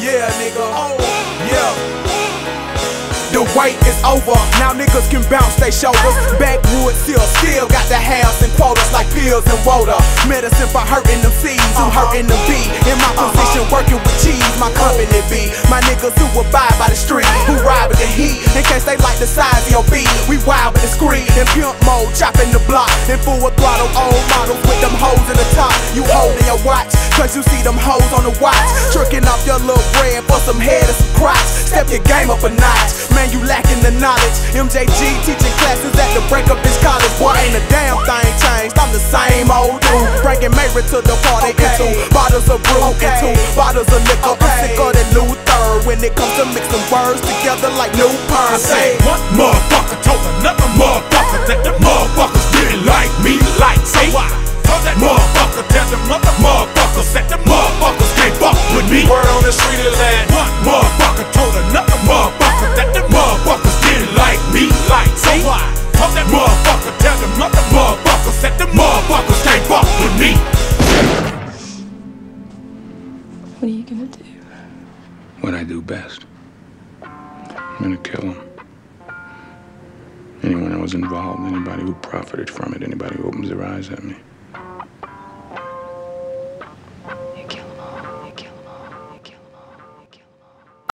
Yeah, nigga. Oh, yeah. The wait is over, now niggas can bounce they shoulders. Backwoods still, still got the house and quotas like pills and water. Medicine for hurting them I'm hurting them feet. In my position, working with cheese, my company be. My niggas who abide by the street, who ride with the heat. In case they like the size of your beat, we wild with the screen. In pimp mode, chopping the block. In full throttle, old models with them hoes in the top. You holding your watch, cause you see them hoes on the watch. Tricking off your little bread for some head and some crotch. Step your game up a notch. Man, you lacking the knowledge. MJG teaching classes at the break up this college. Boy, ain't a damn thing changed. I'm the same old dude. Bringing Mary to the party okay. two bottles of brew okay. and two bottles of liquor. Okay. I'm sick of that Luther when it comes to mixing words together like new perm. I say, one motherfucker told another motherfucker What are you gonna do? What I do best. I'm gonna kill him. Anyone that was involved, anybody who profited from it, anybody who opens their eyes at me.